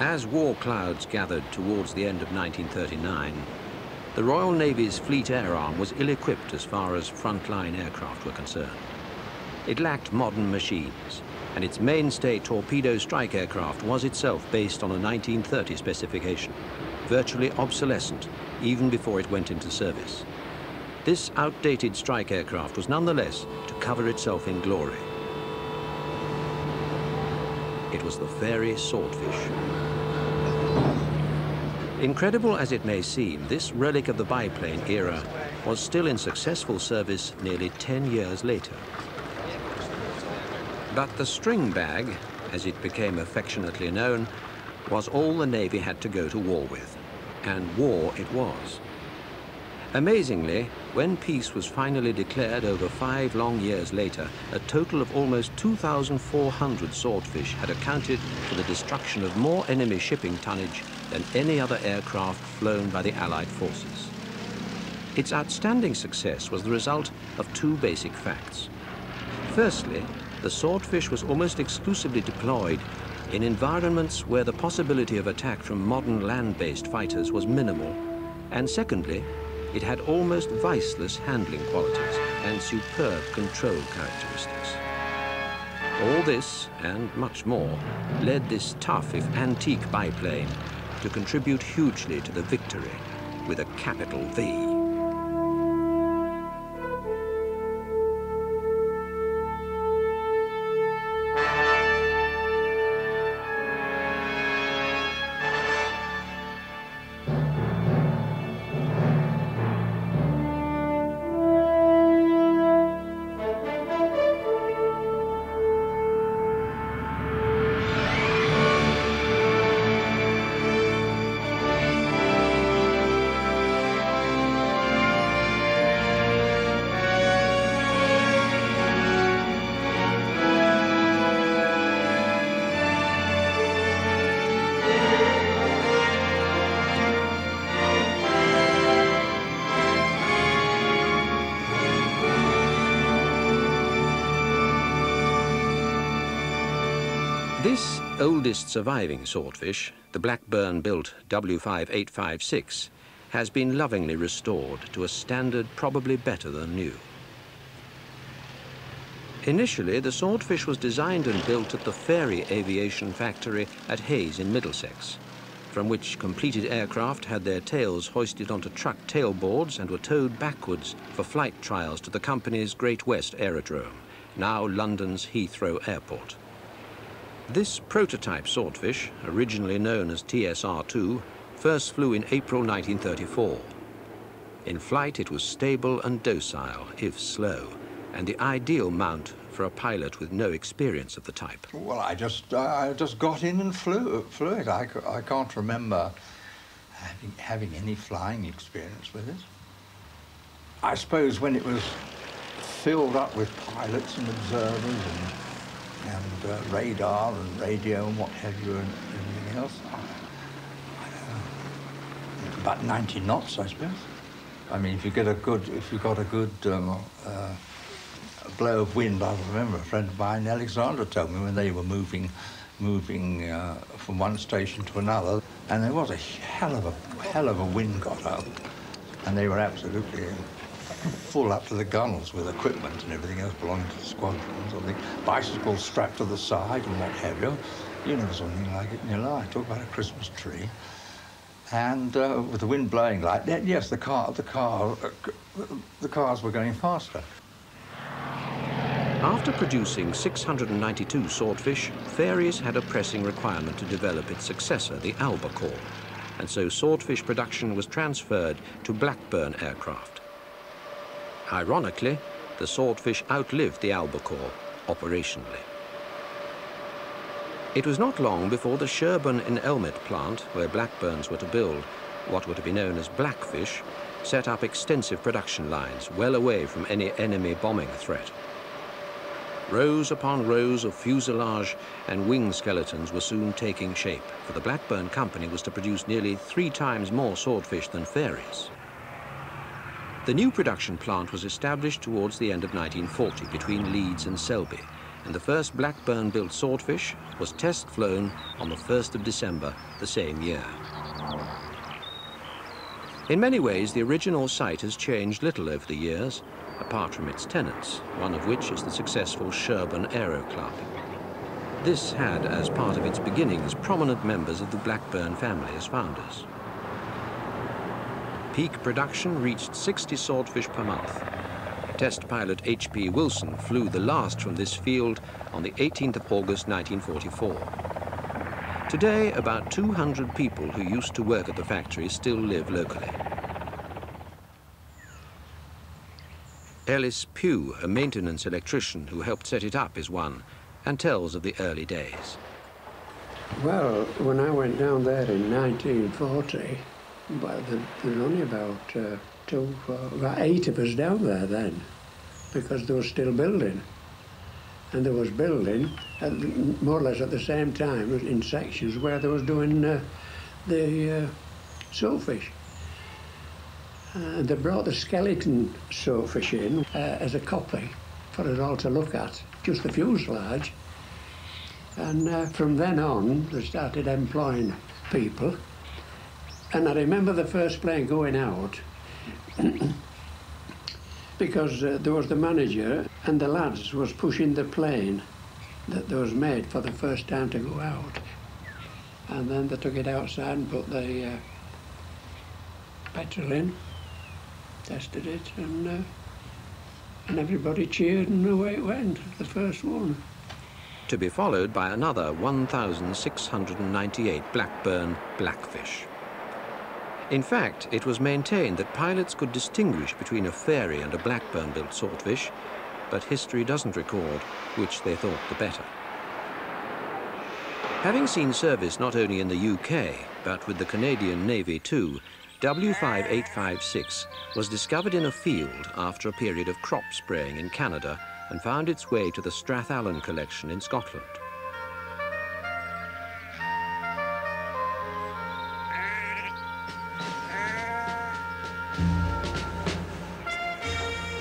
As war clouds gathered towards the end of 1939, the Royal Navy's Fleet Air Arm was ill-equipped as far as frontline aircraft were concerned. It lacked modern machines, and its mainstay torpedo strike aircraft was itself based on a 1930 specification, virtually obsolescent even before it went into service. This outdated strike aircraft was nonetheless to cover itself in glory. It was the Fairey Swordfish. Incredible as it may seem, this relic of the biplane era was still in successful service nearly 10 years later. But the string bag, as it became affectionately known, was all the Navy had to go to war with. And war it was. Amazingly, when peace was finally declared over five long years later, a total of almost 2,400 swordfish had accounted for the destruction of more enemy shipping tonnage than any other aircraft flown by the Allied forces. Its outstanding success was the result of two basic facts. Firstly, the swordfish was almost exclusively deployed in environments where the possibility of attack from modern land-based fighters was minimal, and secondly, it had almost viceless handling qualities and superb control characteristics. All this, and much more, led this tough if antique biplane to contribute hugely to the victory with a capital V. oldest surviving swordfish, the Blackburn-built W5856, has been lovingly restored to a standard probably better than new. Initially, the swordfish was designed and built at the Fairey Aviation Factory at Hayes in Middlesex, from which completed aircraft had their tails hoisted onto truck tailboards and were towed backwards for flight trials to the company's Great West Aerodrome, now London's Heathrow Airport. This prototype swordfish, originally known as TSR-2, first flew in April 1934. In flight, it was stable and docile, if slow, and the ideal mount for a pilot with no experience of the type. Well, I just, uh, I just got in and flew, flew it. I, I can't remember having, having any flying experience with it. I suppose when it was filled up with pilots and observers and and uh, radar and radio and what have you and everything else. I, I know. About 90 knots, I suppose. I mean, if you get a good, if you got a good um, uh, blow of wind, I remember a friend of mine, Alexander, told me when they were moving, moving uh, from one station to another, and there was a hell of a hell of a wind got up, and they were absolutely full up to the gunnels with equipment and everything else belonging to the squadrons, or the bicycles strapped to the side and what have you. You never saw anything like it in your life. Talk about a Christmas tree. And uh, with the wind blowing like that, yes, the car, the car, uh, the cars were going faster. After producing 692 swordfish, Fairey's had a pressing requirement to develop its successor, the Albacore, and so swordfish production was transferred to Blackburn aircraft. Ironically, the swordfish outlived the albacore operationally. It was not long before the Sherburn in Elmet plant, where Blackburns were to build what were to be known as blackfish, set up extensive production lines well away from any enemy bombing threat. Rows upon rows of fuselage and wing skeletons were soon taking shape, for the Blackburn Company was to produce nearly three times more swordfish than Fairey's. The new production plant was established towards the end of 1940 between Leeds and Selby, and the first Blackburn-built Swordfish was test flown on the 1st of December the same year. In many ways, the original site has changed little over the years, apart from its tenants, one of which is the successful Sherburn Aero Club. This had, as part of its beginnings, prominent members of the Blackburn family as founders. Peak production reached 60 swordfish per month. Test pilot H.P. Wilson flew the last from this field on the 18th of August 1944. Today, about 200 people who used to work at the factory still live locally. Ellis Pugh, a maintenance electrician who helped set it up, is one and tells of the early days. Well, when I went down there in 1940, well, there, were only about uh, two, four, about eight of us down there then, because they were still building. And there was building at, more or less at the same time in sections where they was doing uh, the uh, swordfish. And they brought the skeleton swordfish in uh, as a copy for us all to look at just the fuselage. And uh, from then on, they started employing people. And I remember the first plane going out because uh, there was the manager and the lads was pushing the plane that was made for the first time to go out. And then they took it outside and put the uh, petrol in, tested it, and uh, and everybody cheered and away it went, the first one. To be followed by another 1,698 Blackburn Blackfish. In fact, it was maintained that pilots could distinguish between a Fairey and a Blackburn-built swordfish, but history doesn't record which they thought the better. Having seen service not only in the UK, but with the Canadian Navy too, W5856 was discovered in a field after a period of crop spraying in Canada and found its way to the Strathallan collection in Scotland.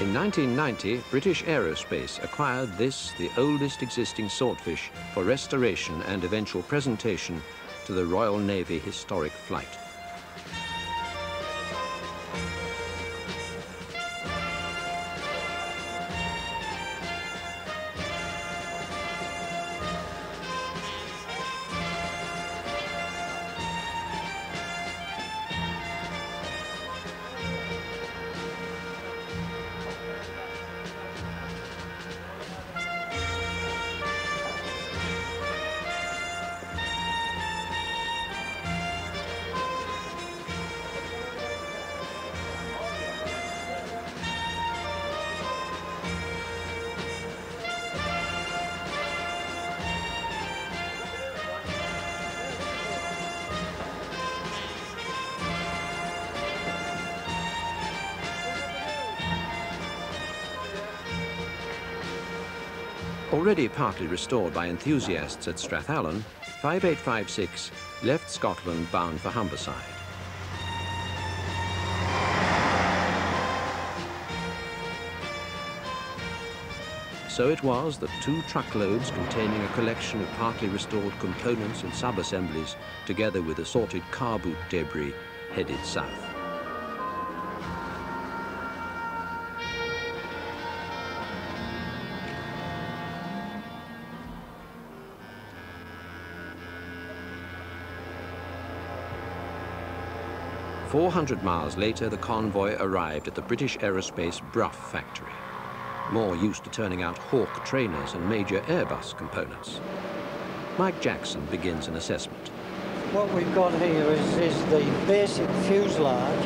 In 1990, British Aerospace acquired this, the oldest existing swordfish, for restoration and eventual presentation to the Royal Navy Historic Flight. Partly restored by enthusiasts at Strathallan, 5856 left Scotland bound for Humberside. So it was that two truckloads containing a collection of partly restored components and sub-assemblies, together with assorted car boot debris, headed south. 400 miles later, the convoy arrived at the British Aerospace Brough factory, more used to turning out Hawk trainers and major Airbus components. Mike Jackson begins an assessment. What we've got here is, is the basic fuselage.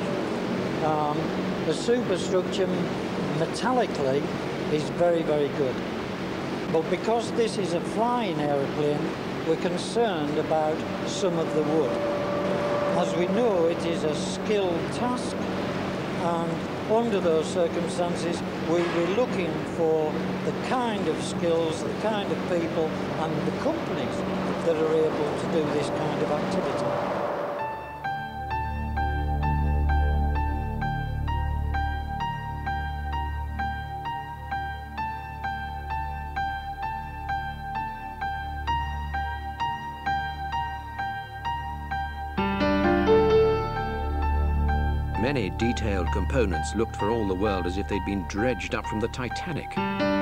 Um, the superstructure metallically is very, very good. But because this is a flying aeroplane, we're concerned about some of the wood. As we know, it is a skilled task, and under those circumstances, we'll be looking for the kind of skills, the kind of people, and the companies that are able to do this kind of activity. Detailed components looked for all the world as if they'd been dredged up from the Titanic.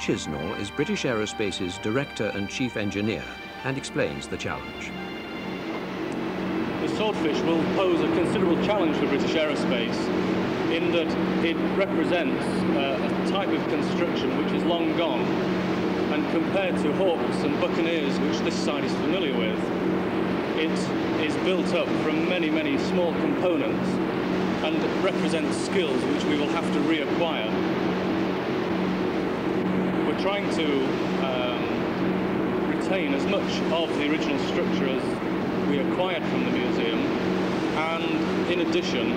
Chisnall is British Aerospace's Director and Chief Engineer and explains the challenge. The swordfish will pose a considerable challenge for British Aerospace in that it represents uh, a type of construction which is long gone and compared to Hawks and Buccaneers, which this side is familiar with, it is built up from many, many small components and represents skills which we will have to reacquire trying to um, retain as much of the original structure as we acquired from the museum and in addition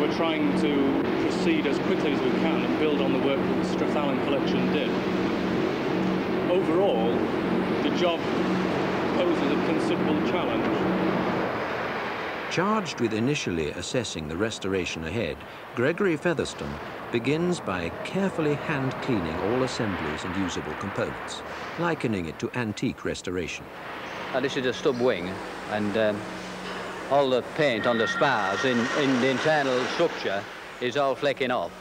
we're trying to proceed as quickly as we can and build on the work that the Strathallan collection did. Overall, the job poses a considerable challenge. Charged with initially assessing the restoration ahead, Gregory Featherstone begins by carefully hand cleaning all assemblies and usable components, likening it to antique restoration. Now this is a stub wing and um, all the paint on the spars in, in the internal structure is all flecking off.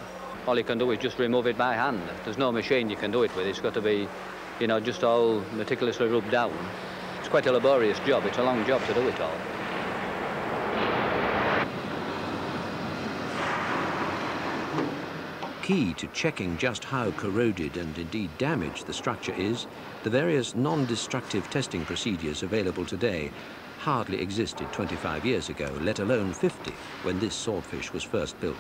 All you can do is just remove it by hand. There's no machine you can do it with. It's got to be, you know, just all meticulously rubbed down. It's quite a laborious job. It's a long job to do it all. Key to checking just how corroded and indeed damaged the structure is, the various non-destructive testing procedures available today hardly existed 25 years ago, let alone 50, when this swordfish was first built.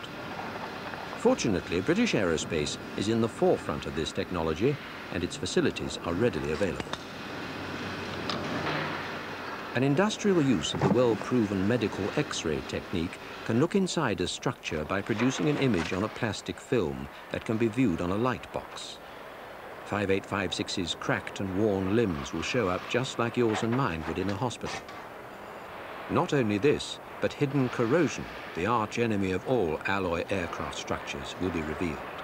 Fortunately, British Aerospace is in the forefront of this technology and its facilities are readily available. An industrial use of the well-proven medical X-ray technique can look inside a structure by producing an image on a plastic film that can be viewed on a light box. 5856's cracked and worn limbs will show up just like yours and mine would in a hospital. Not only this, but hidden corrosion, the arch enemy of all alloy aircraft structures, will be revealed.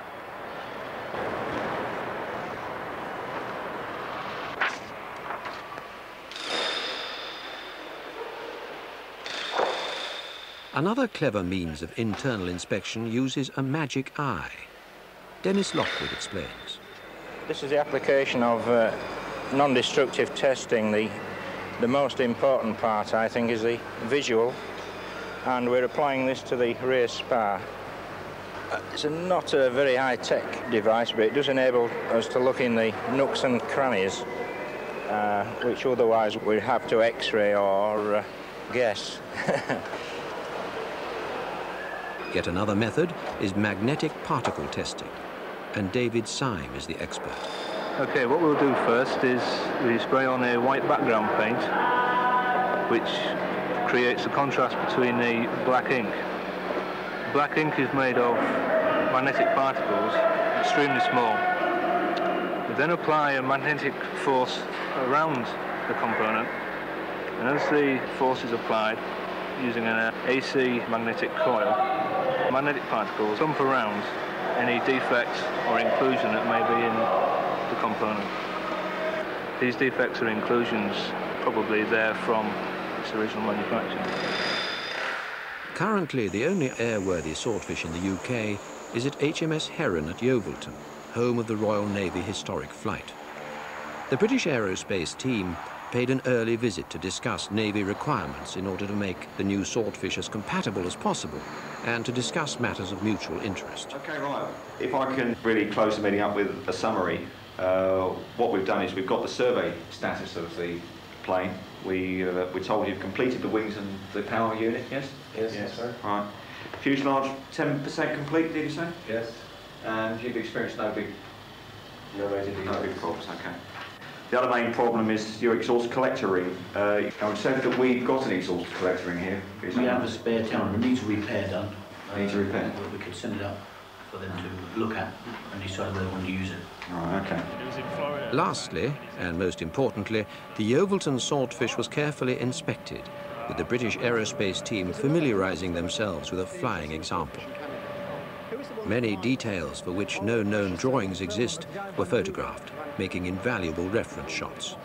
Another clever means of internal inspection uses a magic eye. Dennis Lockwood explains. This is the application of uh, non-destructive testing. The, the most important part, I think, is the visual, and we're applying this to the rear spar. Uh, it's not a very high-tech device, but it does enable us to look in the nooks and crannies, uh, which otherwise we'd have to x-ray or uh, guess. Yet another method is magnetic particle testing, and David Syme is the expert. Okay, what we'll do first is we spray on a white background paint, which creates a contrast between the black ink. Black ink is made of magnetic particles, extremely small. We then apply a magnetic force around the component, and as the force is applied, using an AC magnetic coil, magnetic particles bump around any defects or inclusion that may be in the component. These defects or inclusions probably there from its original manufacture. Currently, the only airworthy swordfish in the UK is at HMS Heron at Yeovilton, home of the Royal Navy Historic Flight. The British Aerospace team paid an early visit to discuss Navy requirements in order to make the new swordfish as compatible as possible and to discuss matters of mutual interest. Okay, right. If I can really close the meeting up with a summary, uh, what we've done is we've got the survey status of the plane. We, uh, we're told you've completed the wings and the power unit, yes? Yes, yes, sir. Right. Fuselage 10% complete, did you say? Yes. And you've experienced no big, No major no big problems, okay. The other main problem is your exhaust collector ring. Uh, I would say that we've got an exhaust collector ring here. Is We that- have a spare town, it needs a repair done. Needs a repair. We could send it up for them to look at and decide whether they want to use it. Right, okay. Lastly, and most importantly, the Yeovilton swordfish was carefully inspected, with the British aerospace team familiarising themselves with a flying example. Many details for which no known drawings exist were photographed, making invaluable reference shots.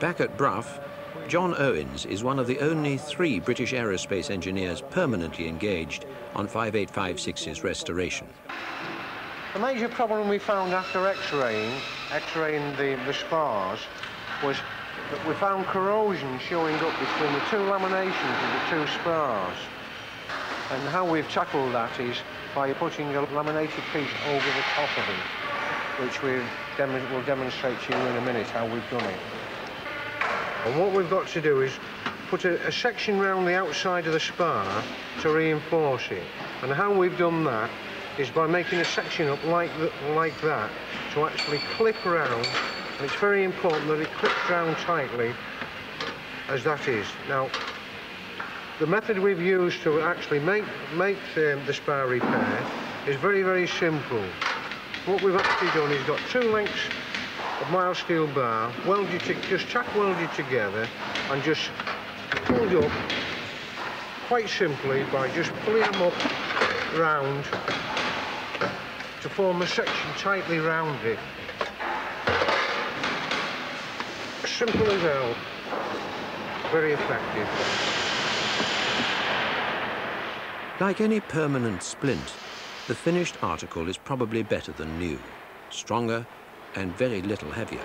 Back at Brough, John Owens is one of the only three British aerospace engineers permanently engaged on 5856's restoration. The major problem we found after x-raying, x-raying the, the spars, was that we found corrosion showing up between the two laminations of the two spars. And how we've tackled that is by putting a laminated piece over the top of it, which we dem- will demonstrate to you in a minute how we've done it. And what we've got to do is put a, a section round the outside of the spar to reinforce it. And how we've done that is by making a section up like, th like that to actually clip round. And it's very important that it clips round tightly as that is. Now, the method we've used to actually make, make um, the, the spar repair is very, very simple. What we've actually done is got two lengths of mild steel bar, welded to, just tack welded together and just pulled up quite simply by just pulling them up round to form a section tightly round it. Simple as hell, very effective. Like any permanent splint, the finished article is probably better than new, stronger and very little heavier.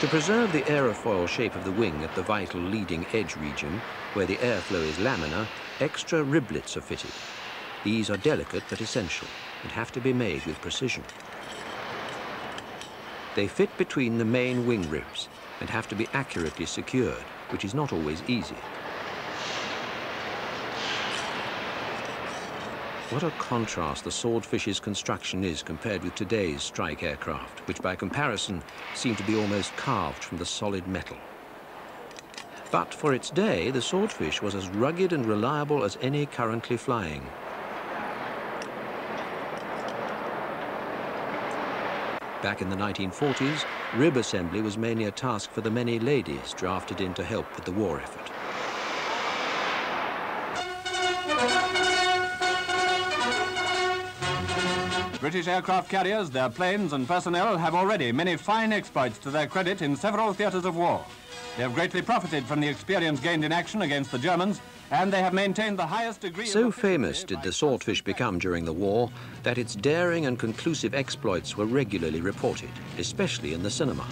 To preserve the aerofoil shape of the wing at the vital leading edge region, where the airflow is laminar, extra riblets are fitted. These are delicate but essential and have to be made with precision. They fit between the main wing ribs and have to be accurately secured, which is not always easy. What a contrast the Swordfish's construction is compared with today's strike aircraft, which by comparison seem to be almost carved from the solid metal. But for its day, the Swordfish was as rugged and reliable as any currently flying. Back in the 1940s, rib assembly was mainly a task for the many ladies drafted in to help with the war effort. British aircraft carriers, their planes and personnel have already many fine exploits to their credit in several theatres of war. They have greatly profited from the experience gained in action against the Germans, and they have maintained the highest degree So famous did the Swordfish become during the war that its daring and conclusive exploits were regularly reported, especially in the cinema.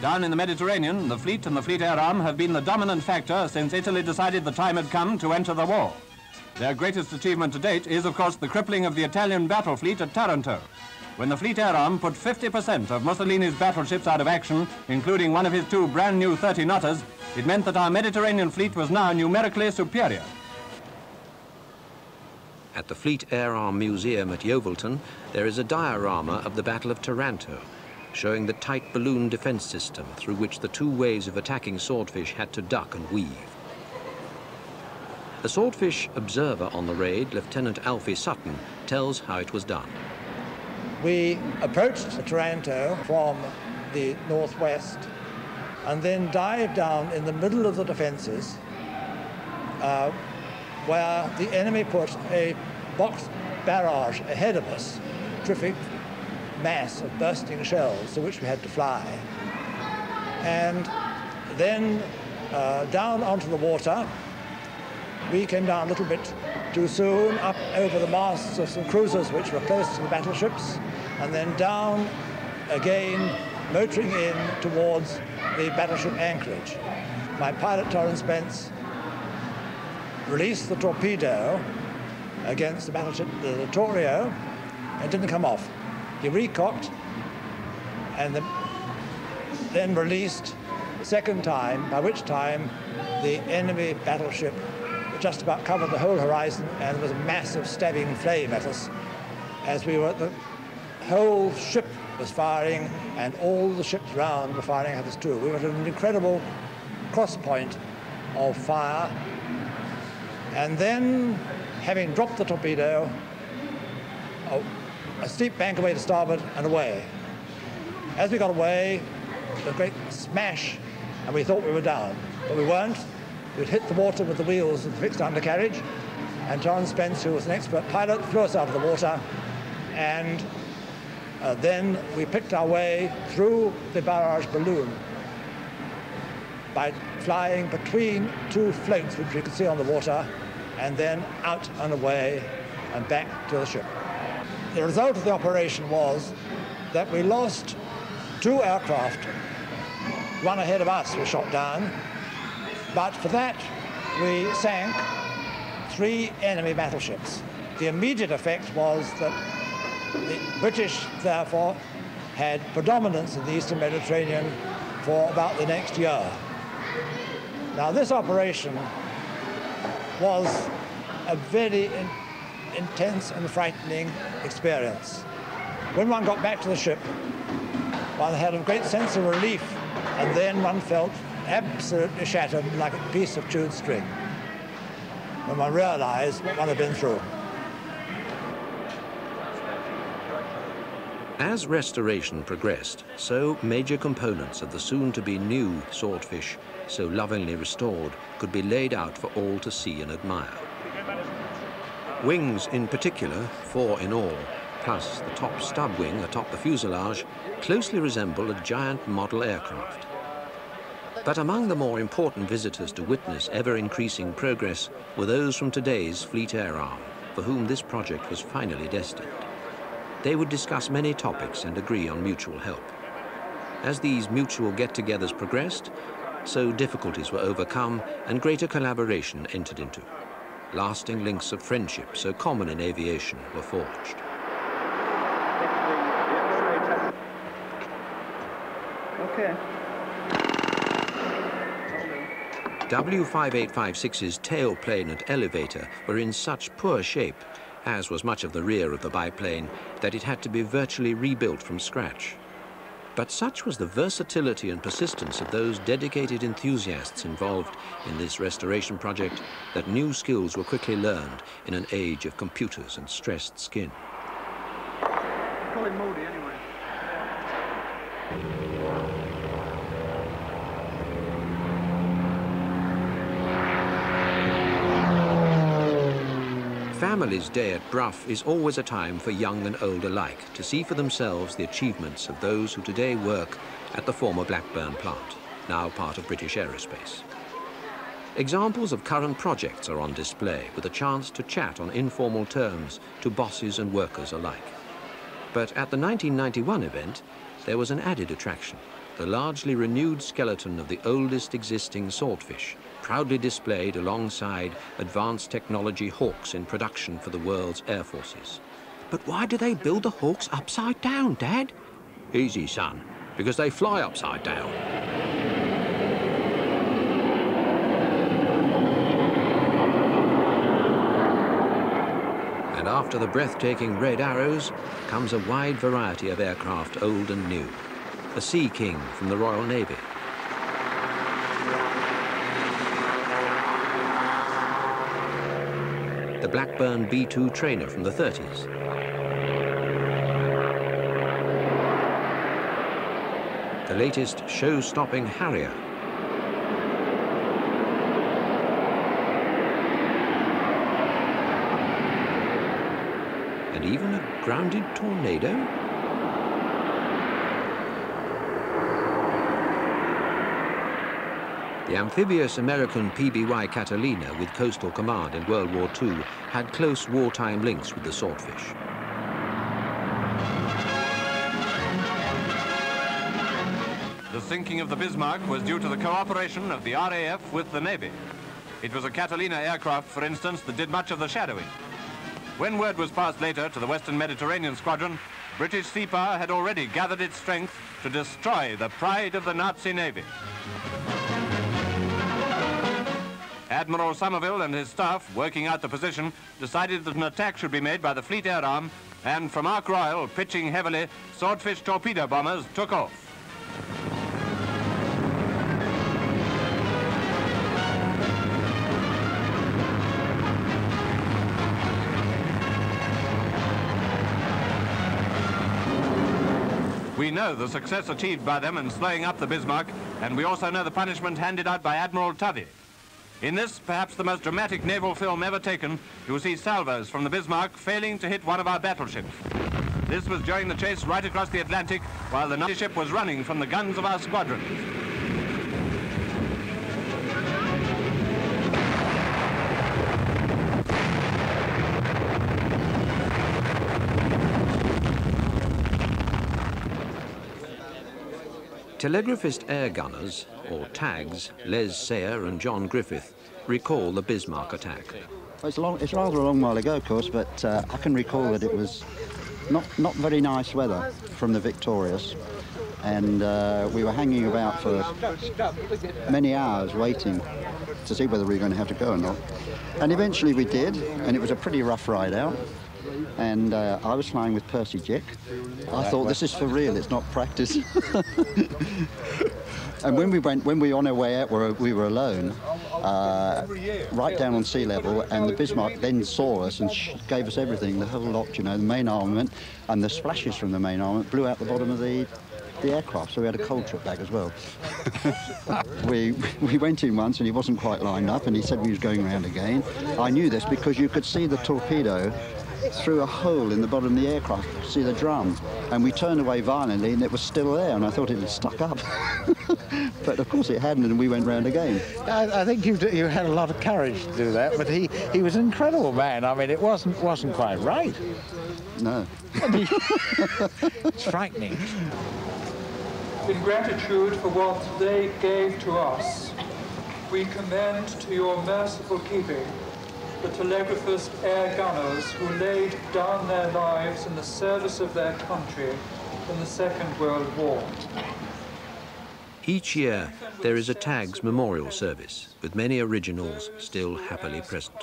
Down in the Mediterranean, the fleet and the fleet air arm have been the dominant factor since Italy decided the time had come to enter the war. Their greatest achievement to date is, of course, the crippling of the Italian battle fleet at Taranto. When the fleet air arm put 50% of Mussolini's battleships out of action, including one of his two brand new 30 knotters, it meant that our Mediterranean fleet was now numerically superior. At the Fleet Air Arm Museum at Yeovilton, there is a diorama of the Battle of Taranto, showing the tight balloon defense system through which the two waves of attacking swordfish had to duck and weave. A swordfish observer on the raid, Lieutenant Alfie Sutton, tells how it was done. We approached Taranto from the northwest and then dived down in the middle of the defences uh, where the enemy put a box barrage ahead of us, terrific mass of bursting shells to which we had to fly. And then uh, down onto the water, we came down a little bit too soon, up over the masts of some cruisers which were close to the battleships, and then down again, motoring in towards the battleship anchorage. my pilot Torrens Spence released the torpedo against the battleship the Littorio. It didn't come off. He recocked and the, then released second time, by which time the enemy battleship just about covered the whole horizon and there was a massive stabbing flame at us as we were, the whole ship was firing and all the ships round were firing at us too. We were at an incredible cross point of fire and then having dropped the torpedo, a, a steep bank away to starboard and away. As we got away, a great smash and we thought we were down, but we weren't. We'd hit the water with the wheels of the fixed undercarriage, and John Spence, who was an expert pilot, threw us out of the water, and uh, then we picked our way through the barrage balloon by flying between two floats which we could see on the water, and then out and away and back to the ship. The result of the operation was that we lost two aircraft. One ahead of us was shot down, but for that, we sank three enemy battleships. The immediate effect was that the British, therefore, had predominance in the Eastern Mediterranean for about the next year. Now, this operation was a very in intense and frightening experience. When one got back to the ship, one had a great sense of relief, and then one felt absolutely shattered like a piece of chewed string when one realized what one had been through. As restoration progressed, so major components of the soon-to-be new swordfish, so lovingly restored, could be laid out for all to see and admire. Wings in particular, four in all, plus the top stub wing atop the fuselage, closely resemble a giant model aircraft. But among the more important visitors to witness ever-increasing progress were those from today's Fleet Air Arm, for whom this project was finally destined. They would discuss many topics and agree on mutual help. As these mutual get-togethers progressed, so difficulties were overcome and greater collaboration entered into. Lasting links of friendship so common in aviation were forged. Okay. W5856's tailplane and elevator were in such poor shape, as was much of the rear of the biplane, that it had to be virtually rebuilt from scratch. But such was the versatility and persistence of those dedicated enthusiasts involved in this restoration project that new skills were quickly learned in an age of computers and stressed skin. Modi anyway. Family's Day at Brough is always a time for young and old alike to see for themselves the achievements of those who today work at the former Blackburn plant, now part of British Aerospace. Examples of current projects are on display with a chance to chat on informal terms to bosses and workers alike. But at the 1991 event, there was an added attraction, the largely renewed skeleton of the oldest existing swordfish, proudly displayed alongside advanced technology Hawks in production for the world's air forces. But why do they build the Hawks upside down, Dad? Easy, son, because they fly upside down. And after the breathtaking red arrows comes a wide variety of aircraft, old and new. A Sea King from the Royal Navy, Blackburn B-2 trainer from the 30s. The latest show-stopping Harrier. And even a grounded tornado? The amphibious American PBY Catalina with Coastal Command in World War II had close wartime links with the Swordfish. The sinking of the Bismarck was due to the cooperation of the RAF with the Navy. It was a Catalina aircraft, for instance, that did much of the shadowing. When word was passed later to the Western Mediterranean Squadron, British sea power had already gathered its strength to destroy the pride of the Nazi Navy. Admiral Somerville and his staff, working out the position, decided that an attack should be made by the Fleet Air Arm, and from Ark Royal, pitching heavily, Swordfish torpedo bombers took off. We know the success achieved by them in slowing up the Bismarck, and we also know the punishment handed out by Admiral Tovey. In this, perhaps the most dramatic naval film ever taken, you see salvos from the Bismarck failing to hit one of our battleships. This was during the chase right across the Atlantic, while the Nazi ship was running from the guns of our squadrons. Telegraphist air gunners, or TAGs, Les Sayer and John Griffith, recall the Bismarck attack. It's, long, it's rather a long while ago, of course, but uh, I can recall that it was not, not very nice weather from the Victorious. And uh, we were hanging about for many hours waiting to see whether we were going to have to go or not. And eventually we did, and it was a pretty rough ride out. And uh, I was flying with Percy Gick. I thought, this is for real, it's not practice. and when we went, when we were on our way out, we were alone, uh, right down on sea level, and the Bismarck then saw us and gave us everything, the whole lot, you know, the main armament, and the splashes from the main armament blew out the bottom of the the aircraft, so we had a cold trip back as well. we, we went in once and he wasn't quite lined up and he said he was going around again. I knew this because you could see the torpedo through a hole in the bottom of the aircraft, see the drum. And we turned away violently and it was still there and I thought it had stuck up. but of course it hadn't and we went round again. I, I think you, you had a lot of courage to do that, but he, he was an incredible man. I mean, it wasn't, wasn't quite right. No. it's frightening. In gratitude for what they gave to us, we commend to your merciful keeping the telegraphist air gunners who laid down their lives in the service of their country in the Second World War. Each year, there is a TAGS memorial service, with many originals still happily present.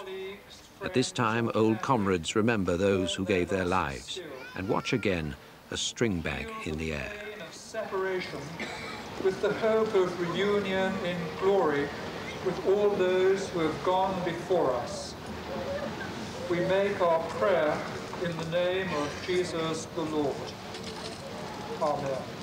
At this time, old comrades remember those who gave their lives and watch again a string bag in the air. Separation with the hope of reunion in glory with all those who have gone before us we make our prayer in the name of Jesus the Lord. Amen.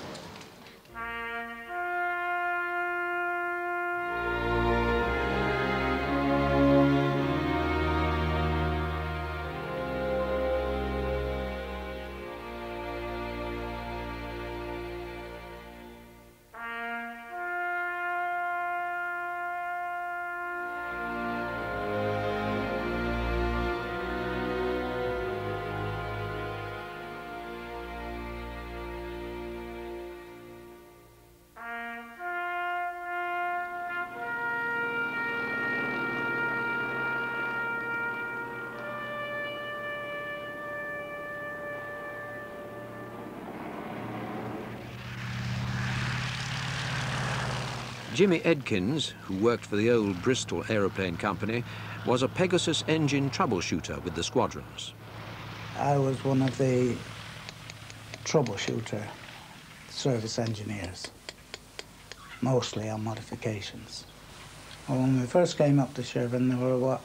Jimmy Edkins, who worked for the old Bristol Aeroplane Company, was a Pegasus engine troubleshooter with the squadrons. I was one of the troubleshooter service engineers, mostly on modifications. Well, when we first came up to Sherburn, there were what,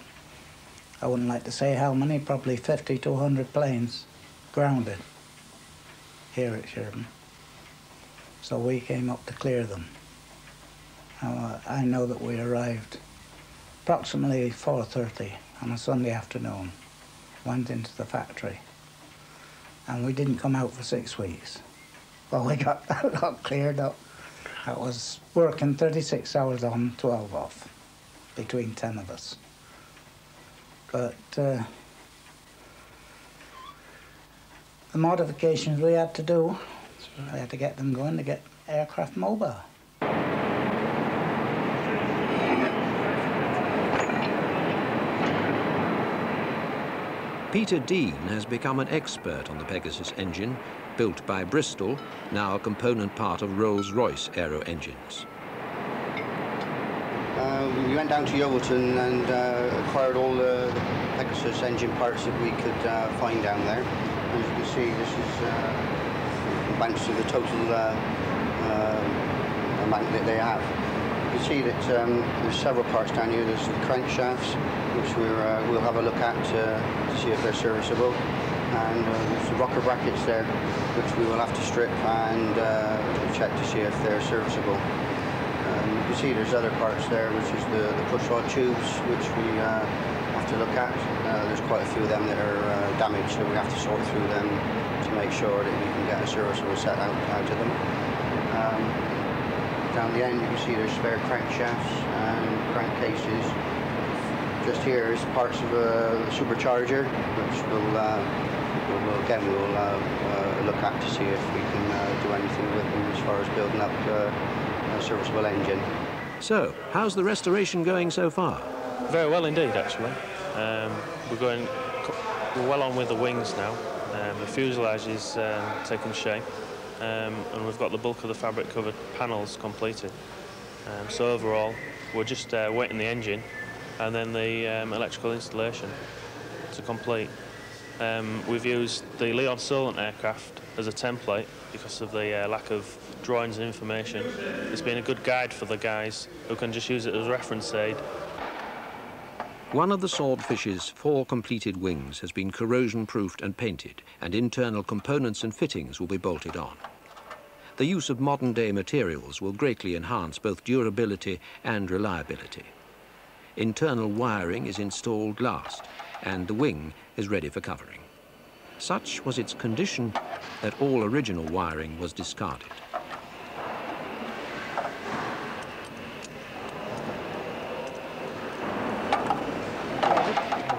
I wouldn't like to say how many, probably 50 to 100 planes grounded here at Sherburn. So we came up to clear them. Uh, I know that we arrived approximately 4.30 on a Sunday afternoon, went into the factory, and we didn't come out for six weeks. Well, we got that lot cleared up. I was working 36 hours on, 12 off, between 10 of us. But uh, the modifications we had to do, we had to get them going to get aircraft mobile. Peter Dean has become an expert on the Pegasus engine, built by Bristol, now a component part of Rolls-Royce aero engines. Uh, we went down to Yeovilton and uh, acquired all the, the, Pegasus engine parts that we could uh, find down there. As you can see, this is uh, amounts to the total uh, uh, amount that they have. You can see that um, there's several parts down here. There's the crankshafts, which we're, uh, we'll have a look at to see if they're serviceable. And there's the rocker brackets there, which we will have to strip and check to see if they're serviceable. Um, you can see there's other parts there, which is the, the push rod tubes, which we uh, have to look at. Uh, there's quite a few of them that are uh, damaged, so we have to sort through them to make sure that we can get a serviceable set out, out of them. Um, down the end you can see there's spare crankshafts and crankcases. Just here is parts of a supercharger, which we'll, uh, we'll again we will uh, uh, look at to see if we can do anything with them as far as building up a serviceable engine. So, how's the restoration going so far? Very well indeed, actually. Um, we're going we're well on with the wings now. Um, the fuselage is um, taking shape, um, and we've got the bulk of the fabric-covered panels completed. Um, so overall, we're just uh, waiting the engine and then the um, electrical installation to complete. we've used the Lee-on-Solent aircraft as a template because of the uh, lack of drawings and information. It's been a good guide for the guys who can just use it as a reference aid. One of the Swordfish's four completed wings has been corrosion-proofed and painted, and internal components and fittings will be bolted on. The use of modern-day materials will greatly enhance both durability and reliability. Internal wiring is installed last, and the wing is ready for covering. Such was its condition that all original wiring was discarded.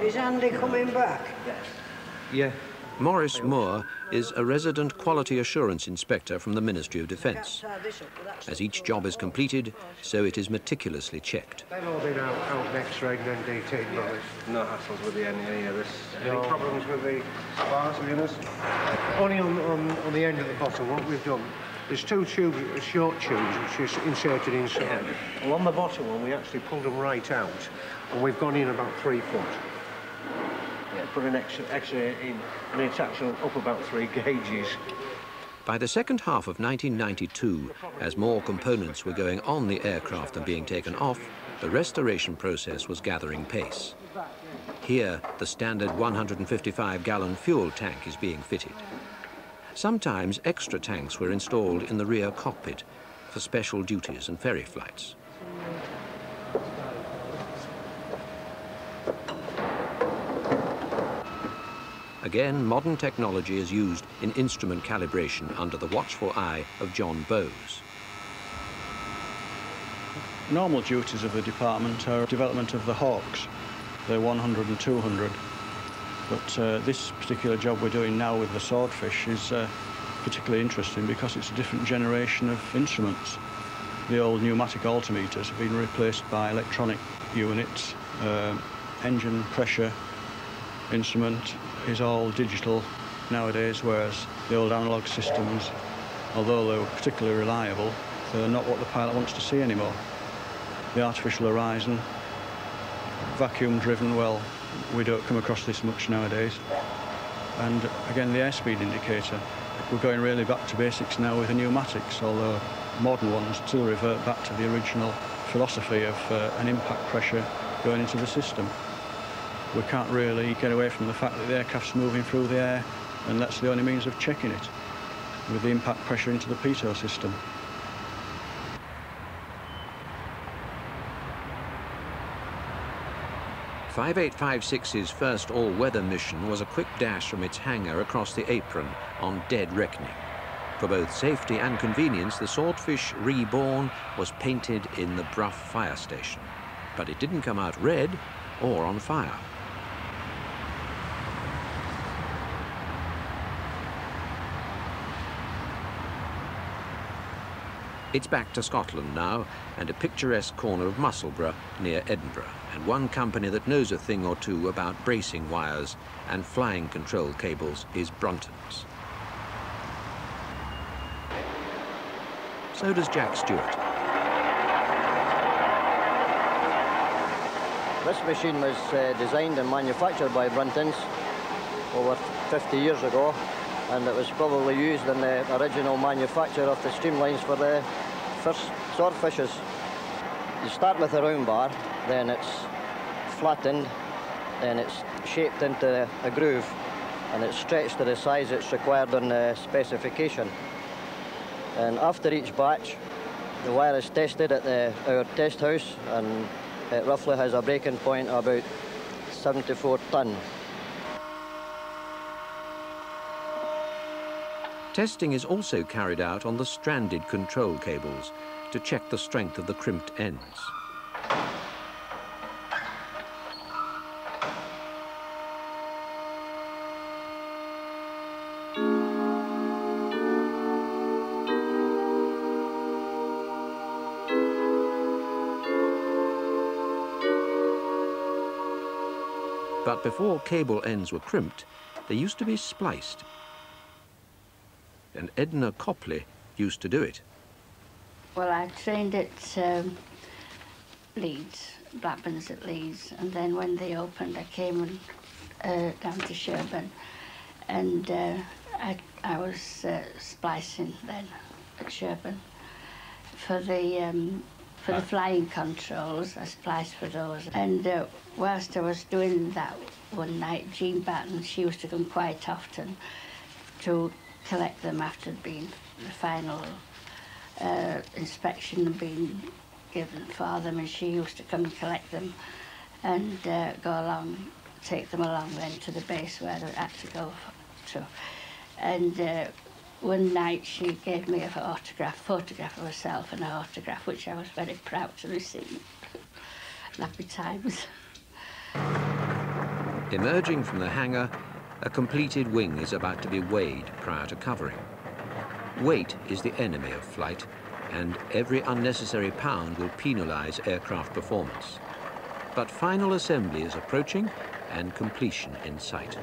Is Andy coming back? Yeah. Maurice Moore is a resident quality assurance inspector from the Ministry of Defence. As each job is completed, so it is meticulously checked. They've all been out, out and x-rayed and DT'd, No hassles with the any of this. Any problems with the spars, Venus? Only on, on, on the end of the bottle, what we've done, there's two tubes, short tubes, which is inserted inside. Well, on the bottom one, we actually pulled them right out, and we've gone in about three foot put an extra, extra in, and it's actually up about three gauges. By the second half of 1992, as more components were going on the aircraft than being taken off, the restoration process was gathering pace. Here, the standard 155-gallon fuel tank is being fitted. Sometimes extra tanks were installed in the rear cockpit for special duties and ferry flights. Again, modern technology is used in instrument calibration under the watchful eye of John Bowes. Normal duties of the department are development of the Hawks. They're 100 and 200. But uh, this particular job we're doing now with the Swordfish is uh, particularly interesting because it's a different generation of instruments. The old pneumatic altimeters have been replaced by electronic units, uh, engine pressure instrument, is all digital nowadays, whereas the old analog systems, although they were particularly reliable, they're not what the pilot wants to see anymore. The artificial horizon, vacuum-driven, well, we don't come across this much nowadays. And again, the airspeed indicator. We're going really back to basics now with the pneumatics, although modern ones still revert back to the original philosophy of uh, an impact pressure going into the system we can't really get away from the fact that the aircraft's moving through the air and that's the only means of checking it with the impact pressure into the pitot system. Five eight five six's first all-weather mission was a quick dash from its hangar across the apron on dead reckoning. For both safety and convenience, the Swordfish Reborn was painted in the Brough fire station. But it didn't come out red or on fire. It's back to Scotland now, and a picturesque corner of Musselburgh near Edinburgh. and one company that knows a thing or two about bracing wires and flying control cables is Brunton's. So does Jack Stewart. This machine was uh, designed and manufactured by Bruntons over 50 years ago and it was probably used in the original manufacture of the streamlines for the first swordfishes. You start with a round bar, then it's flattened, then it's shaped into a groove and it's stretched to the size it's required on the specification. And after each batch, the wire is tested at the, our test house and it roughly has a breaking point of about 74 tonne. Testing is also carried out on the stranded control cables to check the strength of the crimped ends. But before cable ends were crimped, they used to be spliced. And Edna Copley used to do it. Well, I trained at um, Leeds, Blackburn's at Leeds, and then when they opened, I came and, uh, down to Sherburn, and uh, I, I was uh, splicing then at Sherburn for the um, for the flying controls. I spliced for those, and uh, whilst I was doing that one night, Jean Batten, she used to come quite often to collect them after being the final uh, inspection had been given for them, and she used to come and collect them and uh, go along, take them along then to the base where they had to go to. And uh, one night she gave me a autograph, photograph of herself and an autograph, which I was very proud to receive. Happy times. Emerging from the hangar, a completed wing is about to be weighed prior to covering. Weight is the enemy of flight, and every unnecessary pound will penalize aircraft performance. But final assembly is approaching and completion in sight.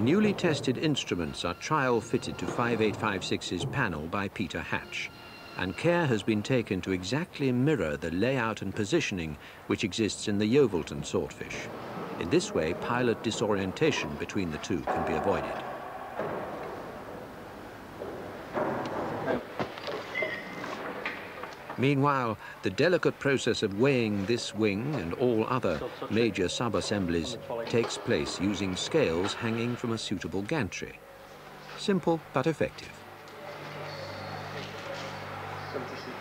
Newly tested instruments are trial fitted to 5856's panel by Peter Hatch, and care has been taken to exactly mirror the layout and positioning which exists in the Yeovilton swordfish. In this way, pilot disorientation between the two can be avoided. Meanwhile, the delicate process of weighing this wing and all other major sub-assemblies takes place using scales hanging from a suitable gantry. Simple but effective. 76, yeah.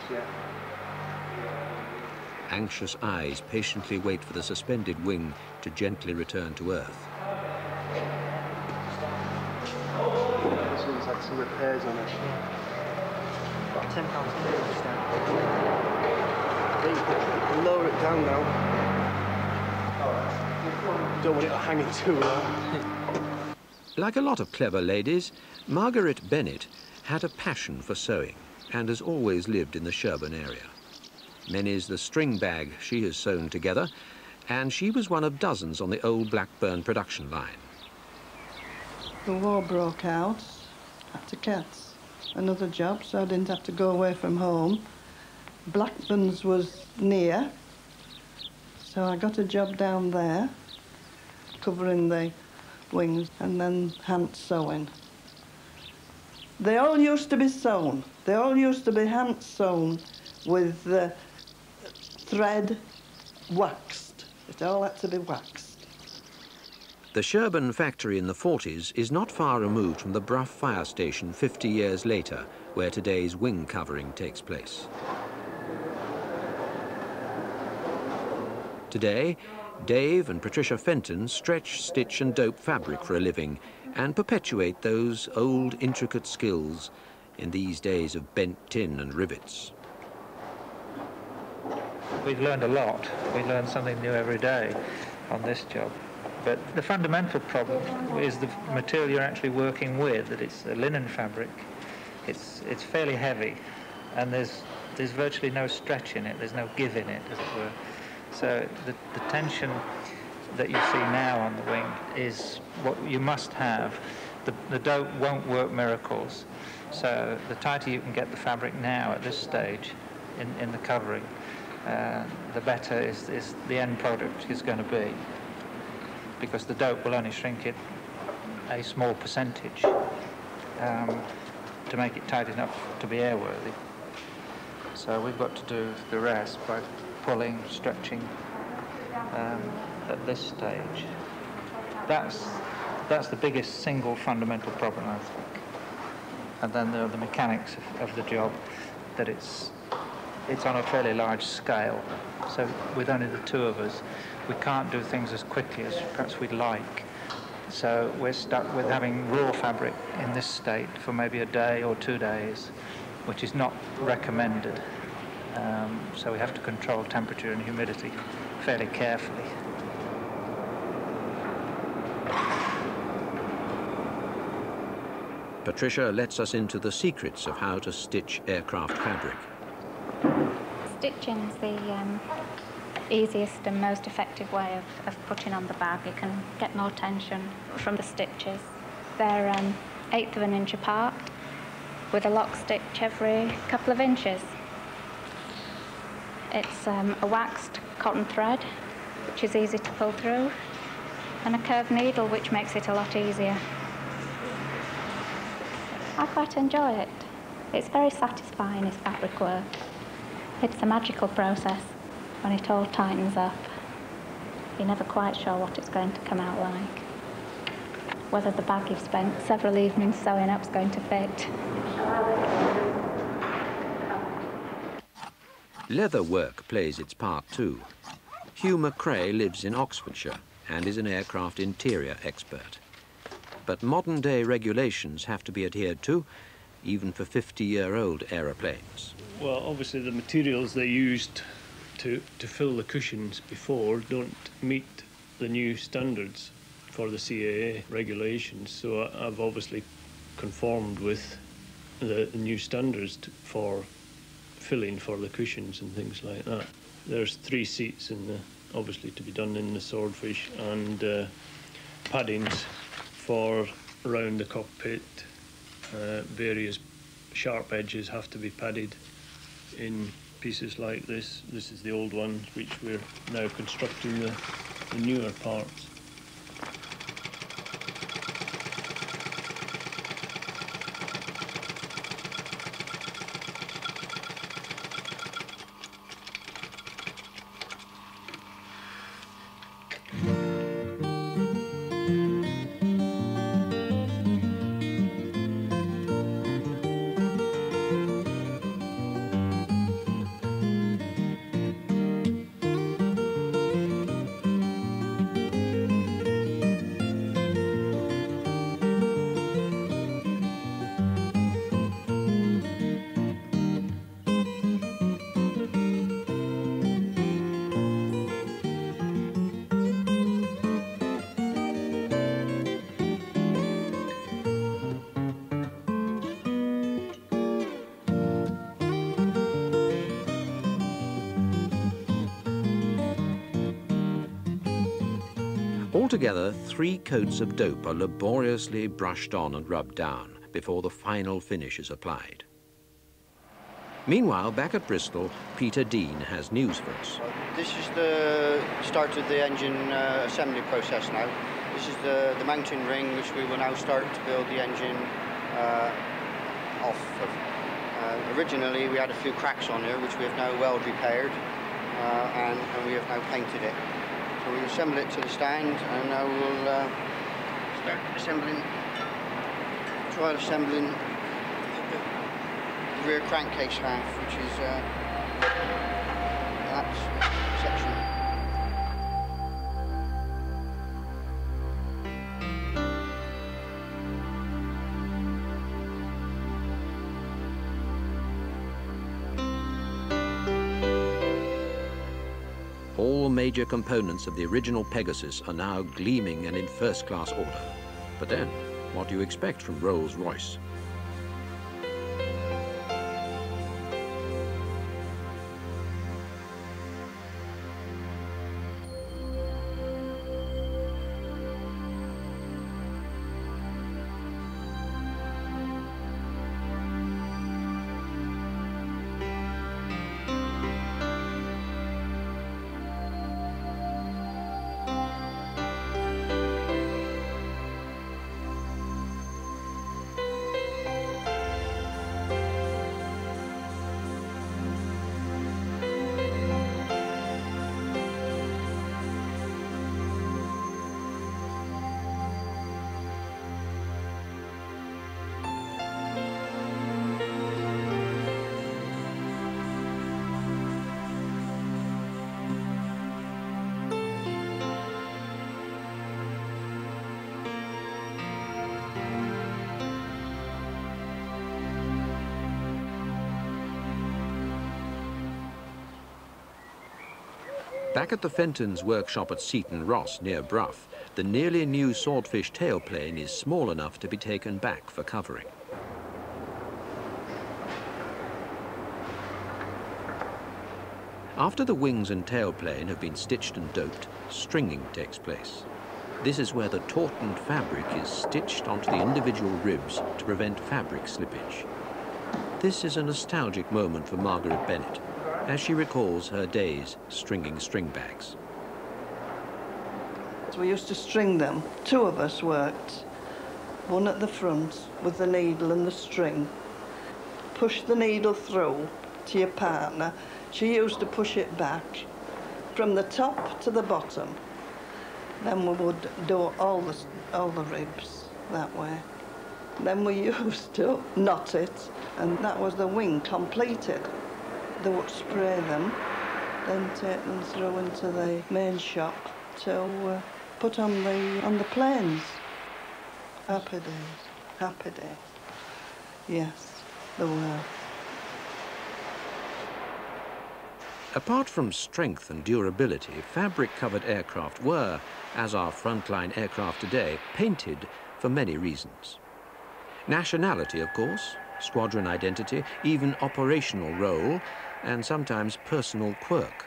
Anxious eyes patiently wait for the suspended wing to gently return to Earth. This one's had some repairs on it. Ten pounds Lower it down now. Don't want it hanging too low. Like a lot of clever ladies, Margaret Bennett had a passion for sewing and has always lived in the Sherburn area. Many's the string bag she has sewn together, and she was one of dozens on the old Blackburn production line. The war broke out after Cats. Another job, so I didn't have to go away from home. Blackburn's was near, so I got a job down there, covering the wings, and then hand sewing. They all used to be sewn. They all used to be hand sewn with the thread waxed. It all had to be waxed. The Sherburn factory in the 40s is not far removed from the Brough fire station 50 years later, where today's wing covering takes place. Today, Dave and Patricia Fenton stretch, stitch and dope fabric for a living and perpetuate those old intricate skills in these days of bent tin and rivets. We've learned a lot. We learn something new every day on this job. But the fundamental problem is the material you're actually working with, that it's a linen fabric. It's, it's fairly heavy, and there's there's virtually no stretch in it, there's no give in it, as it were. So the, the tension that you see now on the wing is what you must have. The, the dope won't work miracles. So the tighter you can get the fabric now at this stage in, in the covering, uh, the better is, is the end product is going to be. Because the dope will only shrink it a small percentage um, to make it tight enough to be airworthy. So we've got to do the rest by pulling, stretching um, at this stage. That's, that's the biggest single fundamental problem, I think. And then there are the mechanics of, of the job, that it's, it's on a fairly large scale. So with only the two of us, we can't do things as quickly as perhaps we'd like. So we're stuck with having raw fabric in this state for maybe a day or two days, which is not recommended. Um, so we have to control temperature and humidity fairly carefully. Patricia lets us into the secrets of how to stitch aircraft fabric. Stitching is the um, easiest and most effective way of, of putting on the bag. You can get more tension from the stitches. They're um, eighth of an inch apart with a lock stitch every couple of inches. It's um, a waxed cotton thread, which is easy to pull through, and a curved needle, which makes it a lot easier. I quite enjoy it. It's very satisfying, this fabric work. It's a magical process when it all tightens up. You're never quite sure what it's going to come out like. Whether the bag you've spent several evenings sewing up is going to fit. Leather work plays its part too. Hugh McCrae lives in Oxfordshire and is an aircraft interior expert. But modern-day regulations have to be adhered to, even for 50-year-old aeroplanes. Well, obviously the materials they used to, to fill the cushions before don't meet the new standards for the CAA regulations. So I've obviously conformed with the, new standards for filling for the cushions and things like that. There's three seats in the, obviously to be done in the swordfish and uh, paddings for around the cockpit. Uh, various sharp edges have to be padded in pieces like this. This is the old one, which we're now constructing the, the newer parts. Altogether, three coats of dope are laboriously brushed on and rubbed down before the final finish is applied. Meanwhile, back at Bristol, Peter Dean has news for us. This is the start of the engine uh, assembly process now. This is the, the mounting ring which we will now start to build the engine uh, off of. Uh, originally we had a few cracks on here which we have now well repaired uh, and, and we have now painted it. So we assemble it to the stand and now we'll uh, start assembling, trial assembling the, the rear crankcase half, which is uh, All major components of the original Pegasus are now gleaming and in first-class order. But then, what do you expect from Rolls-Royce? Back at the Fentons workshop at Seaton Ross near Brough, the nearly new swordfish tailplane is small enough to be taken back for covering. After the wings and tailplane have been stitched and doped, stringing takes place. This is where the tautened fabric is stitched onto the individual ribs to prevent fabric slippage. This is a nostalgic moment for Margaret Bennett, as she recalls her days stringing string bags. We used to string them. Two of us worked, one at the front with the needle and the string. Push the needle through to your partner. She used to push it back from the top to the bottom. Then we would do all the, all the ribs that way. Then we used to knot it, and that was the wing completed. They would spray them, then take them through into the main shop to uh, put on the on the planes. Happy days, happy days. Yes, they were. Apart from strength and durability, fabric-covered aircraft were, as are frontline aircraft today, painted for many reasons. Nationality, of course, squadron identity, even operational role, and sometimes personal quirk.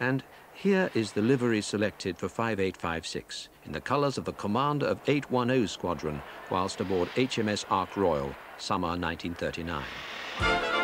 And here is the livery selected for 5856, in the colours of the commander of 810 Squadron, whilst aboard HMS Ark Royal, summer 1939.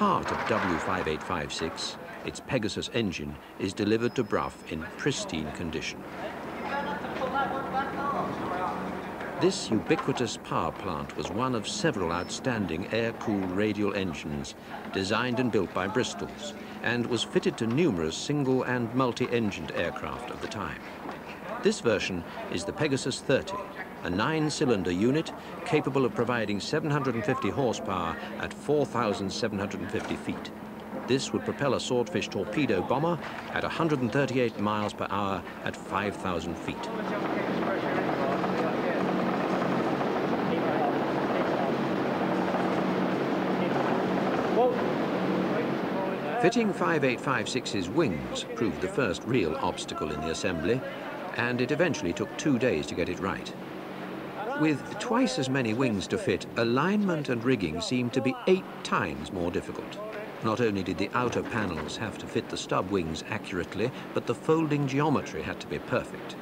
Heart of W5856, its Pegasus engine, is delivered to Brough in pristine condition. This ubiquitous power plant was one of several outstanding air-cooled radial engines designed and built by Bristol's and was fitted to numerous single and multi-engined aircraft of the time. This version is the Pegasus 30, a nine-cylinder unit capable of providing 750 horsepower at 4,750 feet. This would propel a Swordfish torpedo bomber at 138 miles per hour at 5,000 feet. Fitting 5856's wings proved the first real obstacle in the assembly, and it eventually took two days to get it right. With twice as many wings to fit, alignment and rigging seemed to be eight times more difficult. Not only did the outer panels have to fit the stub wings accurately, but the folding geometry had to be perfect.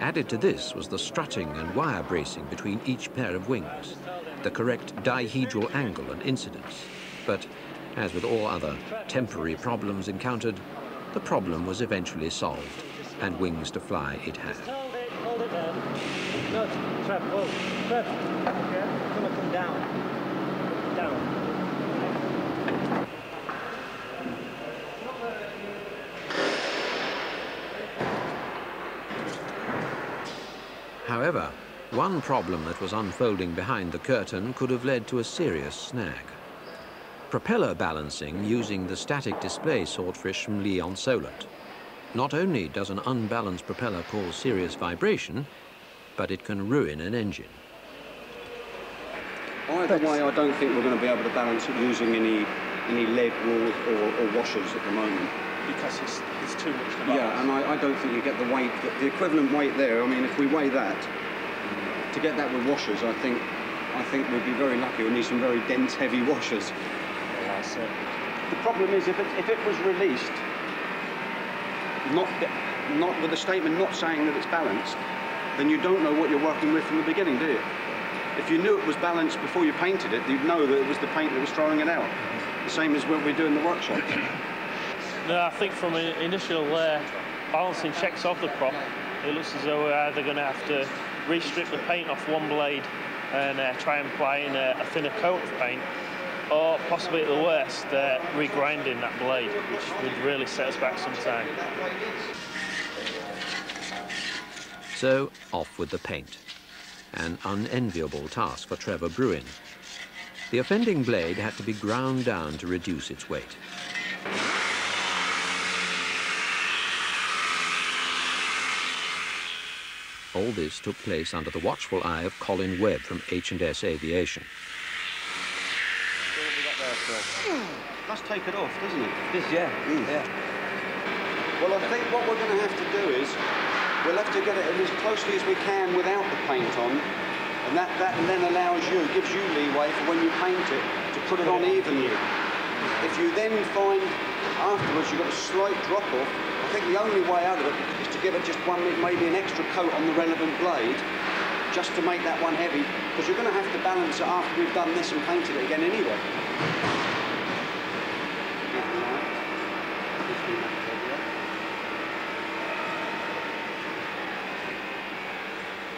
Added to this was the strutting and wire bracing between each pair of wings, the correct dihedral angle and incidence. But as with all other temporary problems encountered, the problem was eventually solved, and wings to fly it had. Trev. Okay. Come down. Down. However, one problem that was unfolding behind the curtain could have led to a serious snag. Propeller balancing using the static display swordfish from Lee-on-Solent. Not only does an unbalanced propeller cause serious vibration, but it can ruin an engine. Either way, I don't think we're going to be able to balance it using any any lead or, or, or washers at the moment. Because it's, it's too much to balance. Yeah, and I, I don't think you get the weight, the, the equivalent weight there. I mean, if we weigh that, to get that with washers, I think I think we'd be very lucky. We'll need some very dense, heavy washers. Yeah, that's it. The problem is if it, if it was released, not, not with a statement not saying that it's balanced, then you don't know what you're working with from the beginning, do you? If you knew it was balanced before you painted it, you'd know that it was the paint that was throwing it out. The same as what we do in the workshops. No, I think from an initial uh, balancing checks of the prop, it looks as though we're either going to have to re-strip the paint off one blade and uh, try and apply in a, a, thinner coat of paint, or possibly at the worst, uh, regrinding that blade, which would really set us back some time. So, off with the paint. An unenviable task for Trevor Bruin. The offending blade had to be ground down to reduce its weight. All this took place under the watchful eye of Colin Webb from H&S Aviation. Must take it off, doesn't it? This, yeah. Mm. yeah. Well, I think what we're going to have to do is we'll have to get it as closely as we can without the paint on, and that, that then allows you, gives you leeway for when you paint it to put it on evenly. If you then find afterwards you've got a slight drop off, I think the only way out of it is to give it just one, maybe an extra coat on the relevant blade, just to make that one heavy, because you're going to have to balance it after we've done this and painted it again anyway.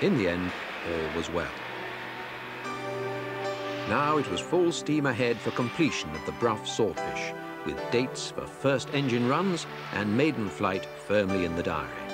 In the end, all was well. Now it was full steam ahead for completion of the Brough Swordfish, with dates for first engine runs and maiden flight firmly in the diary.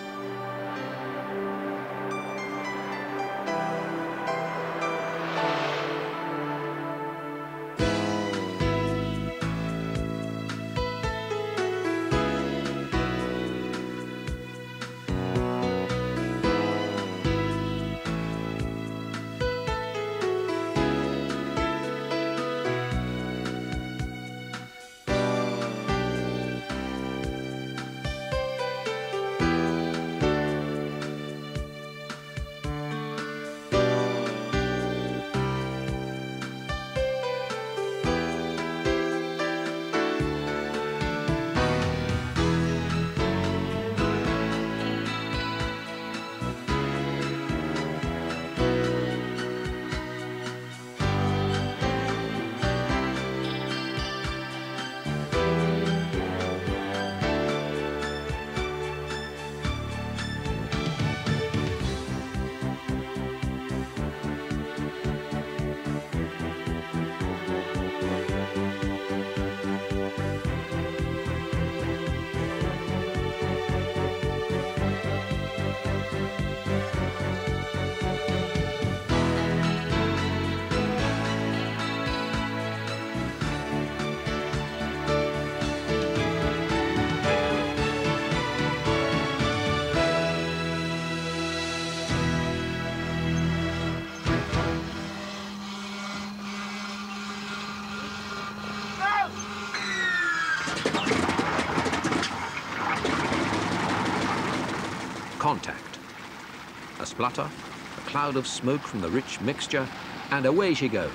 Splutter, a cloud of smoke from the rich mixture, and away she goes.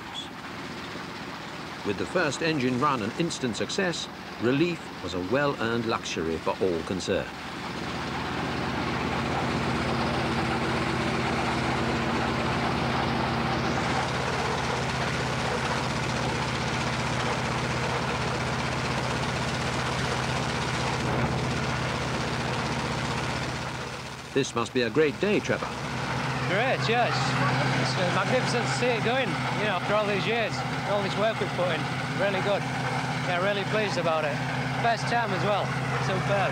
With the first engine run an instant success, relief was a well-earned luxury for all concerned. This must be a great day, Trevor. Great, yes. It's uh, magnificent to see it going, you know, after all these years, all this work we've put in. Really good. Yeah, really pleased about it. Best time as well. Superb.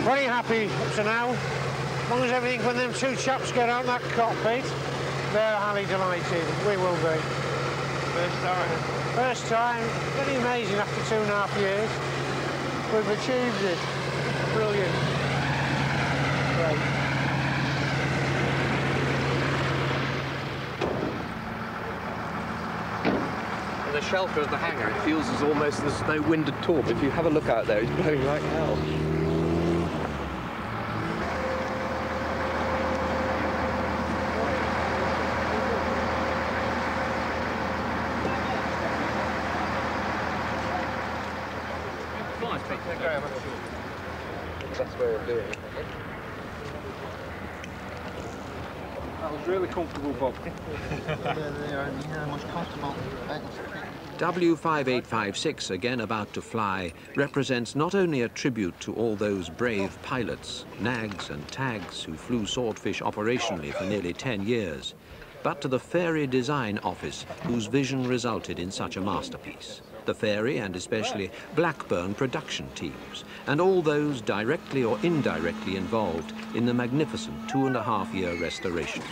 Very happy up to now. As long as everything, when them two chaps get out that cockpit, they're highly delighted. We will be. First time. First time. Very amazing after two and a half years. We've achieved it. shelter of the hangar, it feels as almost there's no wind at all. But if you have a look out there, it's blowing like hell. That's where we're doing it. That was really comfortable, Bob. yeah, they are. Most comfortable. W5856, again about to fly, represents not only a tribute to all those brave pilots, nags and tags who flew Swordfish operationally for nearly 10 years, but to the Fairey Design Office whose vision resulted in such a masterpiece. The Fairey and especially Blackburn production teams, and all those directly or indirectly involved in the magnificent two and a half year restoration.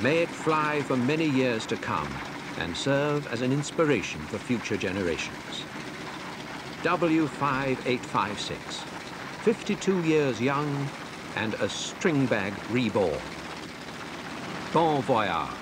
May it fly for many years to come and serve as an inspiration for future generations. W5856, 52 years young and a string bag reborn. Bon voyage.